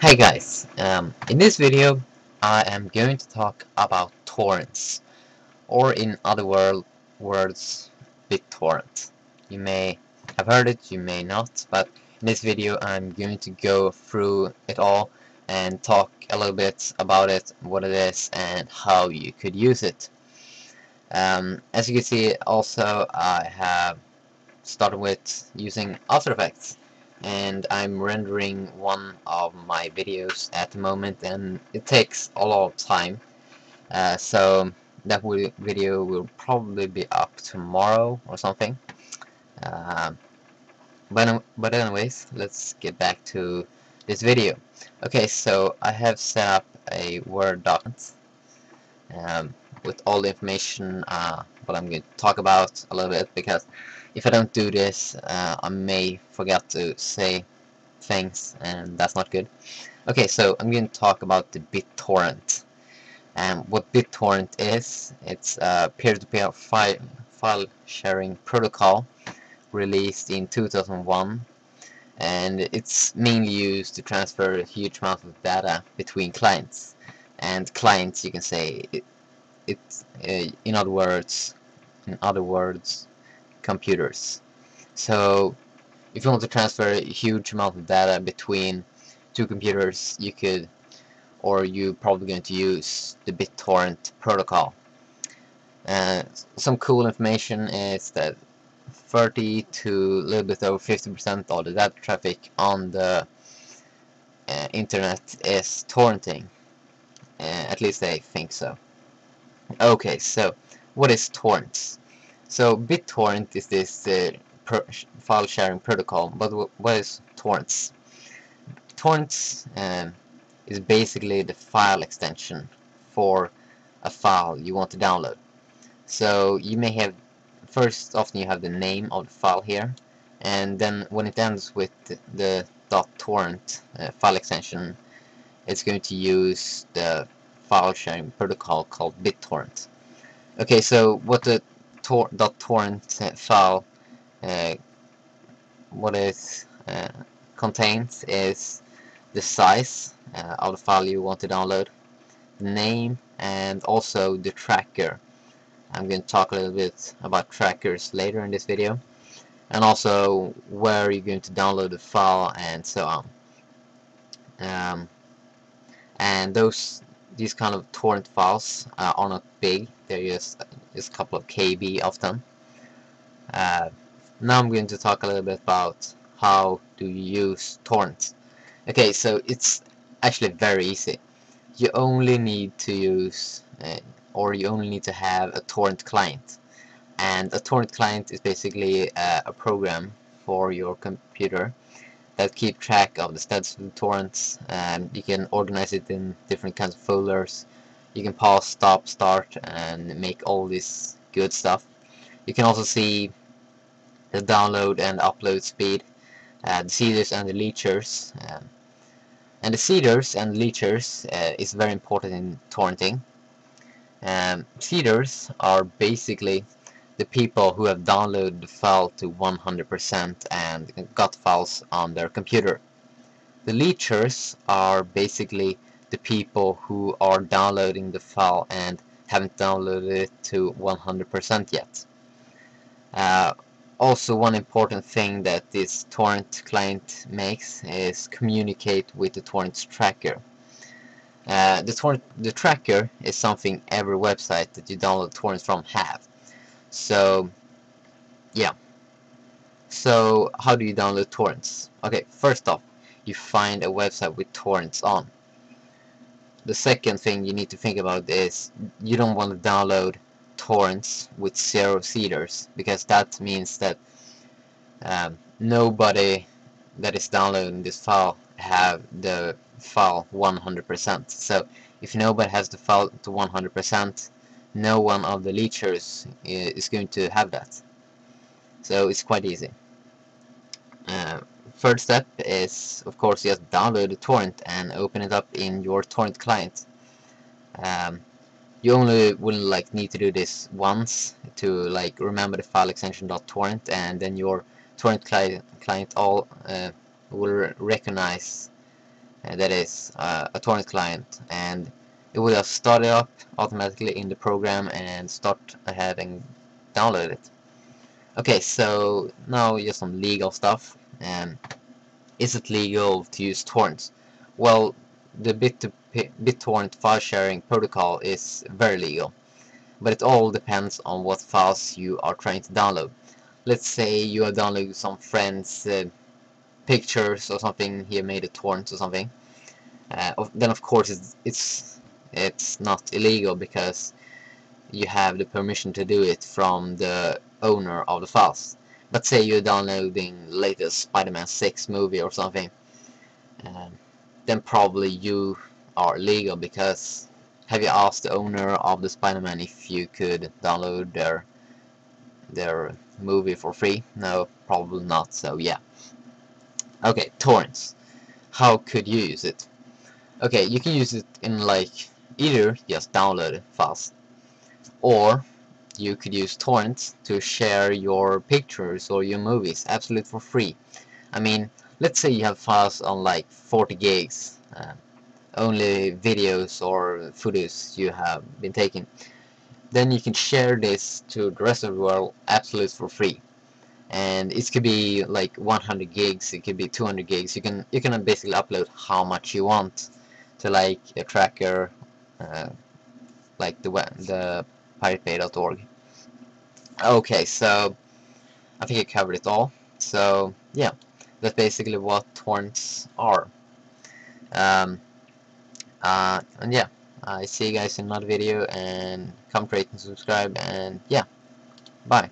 Hey guys, um, in this video I am going to talk about torrents, or in other word, words, BitTorrent. You may have heard it, you may not, but in this video I'm going to go through it all and talk a little bit about it, what it is, and how you could use it. Um, as you can see, also I have started with using After Effects and I'm rendering one of my videos at the moment and it takes a lot of time. Uh, so that will, video will probably be up tomorrow or something. Uh, but, but anyways let's get back to this video. Okay so I have set up a Word document. Um, with all the information uh, what I'm going to talk about a little bit because if I don't do this uh, I may forget to say things and that's not good. Okay so I'm going to talk about the BitTorrent. And what BitTorrent is it's a peer-to-peer -peer file, file sharing protocol released in 2001 and it's mainly used to transfer a huge amounts of data between clients. And clients you can say it, it uh, in other words in other words computers. So if you want to transfer a huge amount of data between two computers you could or you're probably going to use the BitTorrent protocol. Uh, some cool information is that 30 to a little bit over 50% of the data traffic on the uh, internet is torrenting. Uh, at least I think so okay so what is torrents so BitTorrent is this uh, file sharing protocol, but what is torrents? Torrents um, is basically the file extension for a file you want to download. So you may have first often you have the name of the file here and then when it ends with the, .torrent uh, file extension it's going to use the file sharing protocol called BitTorrent. Okay, so what the tor .torrent file uh, what it uh, contains is the size uh, of the file you want to download, the name, and also the tracker. I'm going to talk a little bit about trackers later in this video, and also where you're going to download the file and so on. Um, and those these kind of torrent files uh, are not big. They're just just a couple of KB often uh, now I'm going to talk a little bit about how do you use torrents. Okay so it's actually very easy. You only need to use uh, or you only need to have a torrent client. And a torrent client is basically uh, a program for your computer that keep track of the status of the torrents and you can organize it in different kinds of folders. You can pause, stop, start and make all this good stuff. You can also see the download and upload speed uh, the seeders and the leechers um, and the seeders and leechers uh, is very important in torrenting. Um, seeders are basically the people who have downloaded the file to 100% and got files on their computer. The leechers are basically the people who are downloading the file and haven't downloaded it to 100% yet. Uh, also one important thing that this torrent client makes is communicate with the torrent tracker. Uh, the torrent the tracker is something every website that you download torrents from have so yeah. So how do you download torrents? Okay first off you find a website with torrents on. The second thing you need to think about is you don't want to download torrents with zero seeders because that means that um, nobody that is downloading this file have the file 100% so if nobody has the file to 100% no one of the leechers is going to have that. So it's quite easy. Uh, third step is, of course, just download the torrent and open it up in your torrent client. Um, you only will like need to do this once to like remember the file extension .torrent and then your torrent client client all uh, will recognize uh, that is uh, a torrent client and it will just start it up automatically in the program and start having download it. Okay so now just some legal stuff and is it legal to use torrents? Well the bit to BitTorrent file sharing protocol is very legal but it all depends on what files you are trying to download. Let's say you are downloading some friends uh, pictures or something he made a torrent or something uh, then of course it's, it's it's not illegal because you have the permission to do it from the owner of the files but say you're downloading latest Spider-Man 6 movie or something um, then probably you are legal because have you asked the owner of the Spider-Man if you could download their their movie for free? No, probably not, so yeah. Okay, torrents. How could you use it? Okay, you can use it in like either just download it fast or you could use torrents to share your pictures or your movies absolutely for free. I mean, let's say you have files on like 40 gigs, uh, only videos or photos you have been taking. Then you can share this to the rest of the world absolutely for free. And it could be like 100 gigs, it could be 200 gigs. You can you can basically upload how much you want to like a tracker, uh, like the the piratebay.org. Okay, so I think I covered it all. So yeah, that's basically what torrents are. Um, uh, and yeah, I see you guys in another video, and come rate and subscribe, and yeah, bye.